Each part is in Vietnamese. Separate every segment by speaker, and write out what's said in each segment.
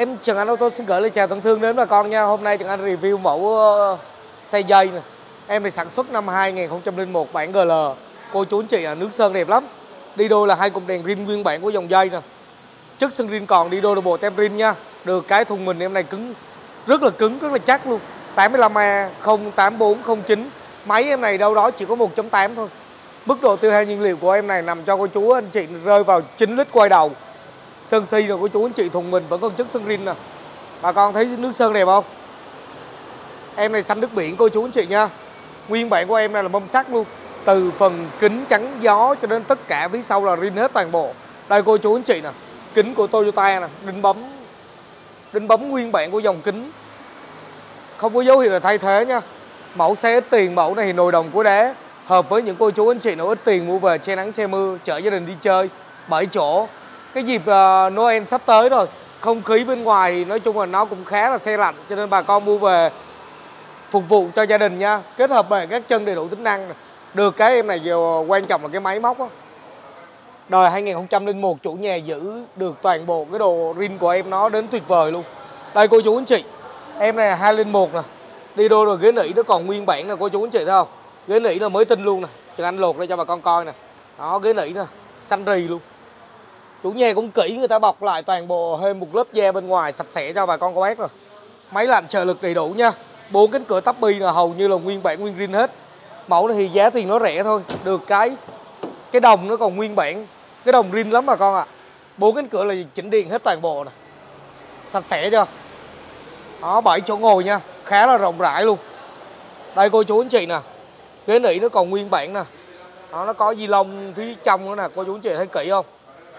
Speaker 1: Em Trần Anh ô tô xin gửi lời chào thân thương đến bà con nha. Hôm nay Trần Anh review mẫu xe dây này. Em này sản xuất năm 2001 bản GL. Cô chú anh chị ở nước sơn đẹp lắm. Đi đôi là hai cụm đèn rin nguyên bản của dòng dây nè. Chất sân rin còn đi đôi là bộ tem rin nha. Được cái thùng mình em này cứng rất là cứng, rất là chắc luôn. 85A 08409. Máy em này đâu đó chỉ có 1.8 thôi. Mức độ tiêu hao nhiên liệu của em này nằm cho cô chú anh chị rơi vào 9 lít quay đầu sơn si rồi cô chú anh chị thùng mình, vẫn còn chất sơn rin nè. Bà con thấy nước sơn đẹp không? Em này xanh nước biển cô chú anh chị nha. Nguyên bản của em này là mâm sắt luôn. Từ phần kính chắn gió cho đến tất cả phía sau là rin hết toàn bộ. Đây cô chú anh chị nè, kính của Toyota nè, đinh bấm đinh bấm nguyên bản của dòng kính. Không có dấu hiệu là thay thế nha. Mẫu xe ít tiền, mẫu này thì nồi đồng của đá. Hợp với những cô chú anh chị nào ít tiền mua về che nắng, che mưa, chở gia đình đi chơi bảy chỗ cái dịp uh, Noel sắp tới rồi không khí bên ngoài nói chung là nó cũng khá là xe lạnh cho nên bà con mua về phục vụ cho gia đình nha. Kết hợp về các chân đầy đủ tính năng được cái em này vừa quan trọng là cái máy móc á. Đời 2001 chủ nhà giữ được toàn bộ cái đồ rin của em nó đến tuyệt vời luôn. Đây cô chú anh chị em này là 201 nè. Đi đôi rồi ghế nỉ nó còn nguyên bản nè cô chú anh chị thấy không? Ghế nỉ là mới tinh luôn nè. Cho anh lột đây cho bà con coi nè. Đó ghế nỉ nè xanh rì luôn chủ nhà cũng kỹ người ta bọc lại toàn bộ thêm một lớp da bên ngoài sạch sẽ cho bà con cô bác rồi. Máy lạnh trợ lực đầy đủ nha. Bốn cánh cửa tắp bi là hầu như là nguyên bản nguyên rin hết. Mẫu này thì giá tiền nó rẻ thôi. Được cái cái đồng nó còn nguyên bản. Cái đồng rin lắm bà con ạ. À. bốn cánh cửa là chỉnh điện hết toàn bộ nè. Sạch sẽ chưa? Đó bảy chỗ ngồi nha. Khá là rộng rãi luôn. Đây cô chú anh chị nè. Ghế nỉ nó còn nguyên bản nè. Đó, nó có di lông phía trong nữa nè. Cô chú anh chị thấy kỹ không?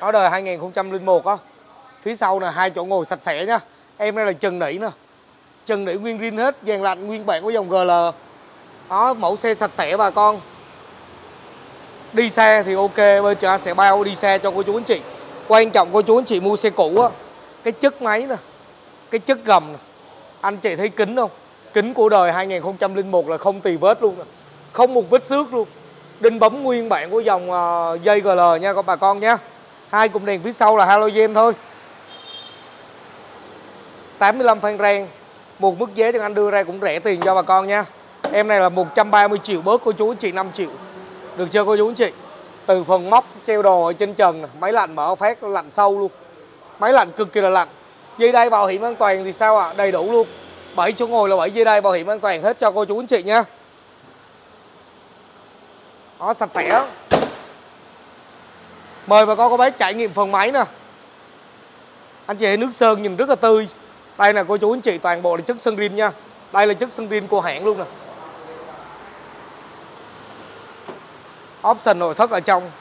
Speaker 1: Nó đời 2001 á. Phía sau là hai chỗ ngồi sạch sẽ nhá. Em đây là trần nỉ nè. Trần nỉ nguyên rin hết dàn lạnh nguyên bản của dòng GL đó, mẫu xe sạch sẽ bà con. Đi xe thì ok, bên chợ sẽ bao đi xe cho cô chú anh chị. Quan trọng cô chú anh chị mua xe cũ á. Cái chất máy nè, cái chất gầm nè. Anh chị thấy kính không? Kính của đời 2001 là không tì vết luôn nè. Không một vết xước luôn. Đinh bấm nguyên bản của dòng ờ, dây GL nha các bà con nha hai cụm đèn phía sau là halogen thôi. 85 phan rang. Một mức giá cho anh đưa ra cũng rẻ tiền cho bà con nha. Em này là 130 triệu, bớt cô chú anh chị 5 triệu. Được chưa cô chú anh chị? Từ phần móc treo đồ ở trên trần, máy lạnh mở phát lạnh sâu luôn. Máy lạnh cực kỳ là lạnh. Dây đai bảo hiểm an toàn thì sao ạ? À? đầy đủ luôn. 7 chỗ ngồi là 7 dây đai bảo hiểm an toàn hết cho cô chú anh chị nha. Nó sạch sẽ. Mời bà con cô bác trải nghiệm phần máy nè. Anh chị thấy nước sơn nhìn rất là tươi. Đây nè, cô chú anh chị, toàn bộ là chất sơn rim nha. Đây là chất sơn rim của hãng luôn nè. Option nội thất ở trong.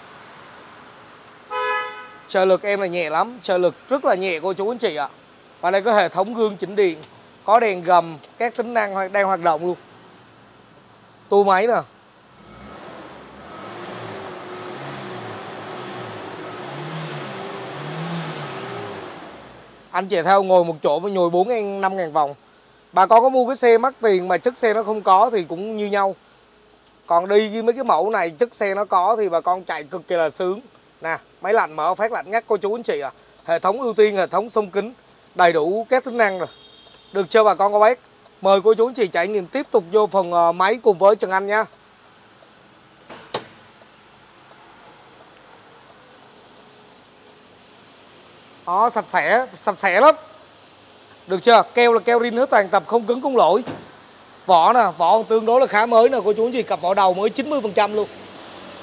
Speaker 1: Trợ lực em là nhẹ lắm. Trợ lực rất là nhẹ, cô chú anh chị ạ. Và đây có hệ thống gương chỉnh điện. Có đèn gầm, Các tính năng đang hoạt động luôn. Tu máy nè. Anh chạy theo ngồi một chỗ mà nhồi 4 ngàn 5 ngàn vòng. Bà con có mua cái xe mắc tiền mà chất xe nó không có thì cũng như nhau. Còn đi với mấy cái mẫu này chất xe nó có thì bà con chạy cực kỳ là sướng. Nè, máy lạnh mở, phát lạnh ngắt, cô chú anh chị à hệ thống ưu tiên, hệ thống sông kính, đầy đủ các tính năng rồi. Được chưa bà con có bác? Mời cô chú anh chị trải nghiệm tiếp tục vô phần ờ, máy cùng với Trần Anh nha. Đó, sạch sẽ sạch sẽ lắm. Được chưa? Keo là keo rin hết toàn tập, không cứng, không lỗi. Vỏ nè, vỏ tương đối là khá mới nè, cô chú anh chị, cặp vỏ đầu mới 90 phần trăm luôn.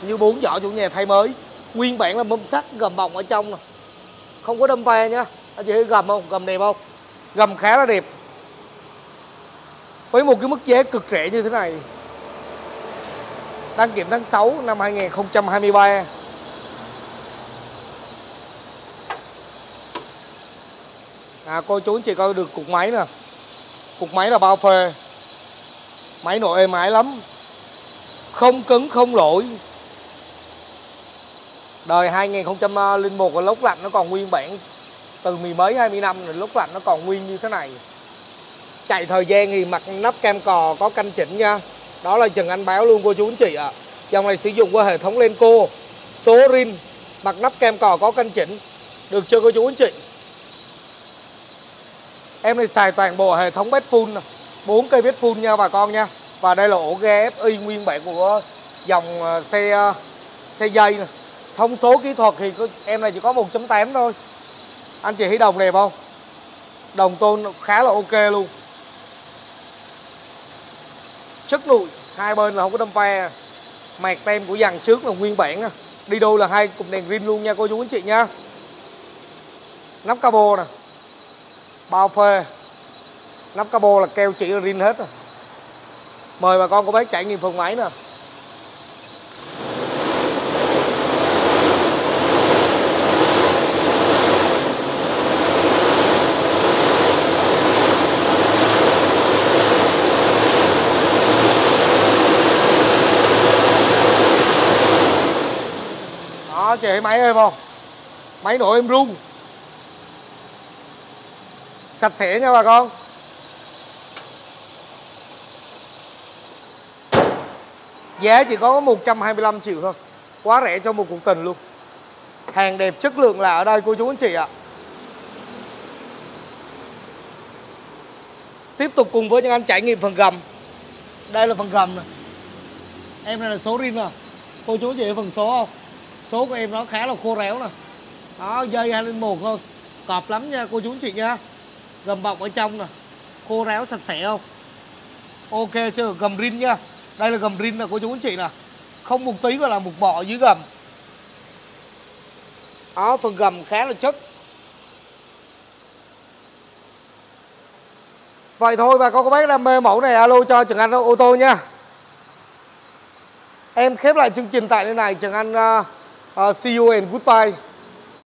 Speaker 1: Như bốn vỏ chủ nhà thay mới. Nguyên bản là mâm sắt, gầm bọc ở trong nè. Không có đâm ve nhá. Anh chị thấy gầm không? Gầm đẹp không? Gầm khá là đẹp. Với một cái mức giá cực rẻ như thế này. Đăng kiểm tháng 6 năm 2023 à, cô chú anh chị coi được cục máy nè. Cục máy là bao phê. Máy nội êm ái lắm. Không cứng không lỗi. Đời 2001 là lốc lạnh nó còn nguyên bản. Từ mười mấy 20 năm rồi lốc lạnh nó còn nguyên như thế này. Chạy thời gian thì mặt nắp cam cò có canh chỉnh nha. Đó là Trần Anh báo luôn cô chú anh chị ạ. À. dòng này sử dụng qua hệ thống Lenco số rin mặt nắp cam cò có canh chỉnh. Được chưa cô chú anh chị? Em này xài toàn bộ hệ thống bếp full bốn cây bếp full nha bà con nha. Và đây là ổ ghe FI nguyên bản của dòng ờ, xe ờ, xe dây nè. Thông số kỹ thuật thì em này chỉ có 1.8 thôi. Anh chị thấy đồng đẹp không? Đồng tôn khá là ok luôn. Chất nụi, Hai bên là không có đâm phe Mạc tem của dàn trước là nguyên bản nè Đi đôi là hai cụm đèn green luôn nha cô chú anh chị nha. Nắp cabo nè. Bao phê. Nắp cabo là keo chỉ rin hết rồi. Mời bà con cô bác trải nghiệm phần máy nè. Đó, chị thấy máy êm không Máy nổ em rung Sạch sẽ nha bà con. Giá chỉ có 125 triệu thôi. Quá rẻ cho một cuộc tình luôn. Hàng đẹp chất lượng là ở đây cô chú anh chị ạ. Tiếp tục cùng với những anh trải nghiệm phần gầm. Đây là phần gầm này Em này là số rin nè. Cô chú anh chị phần số không? Số của em nó khá là khô réo nè. Đó dây 201 hơn, Cọp lắm nha cô chú anh chị nha. Gầm bọc ở trong nè Khô ráo sạch sẽ không? Ok chưa? Gầm rin nha đây là gầm rin nè cô chú anh chị nè. Không một tí mà là một bọ dưới gầm. Đó phần gầm khá là chất. Vậy thôi bà con có bác đam mê mẫu này alo cho Trần Anh ô tô nha. Em khép lại chương trình tại nơi này. Trần Anh uh, uh, see you and goodbye.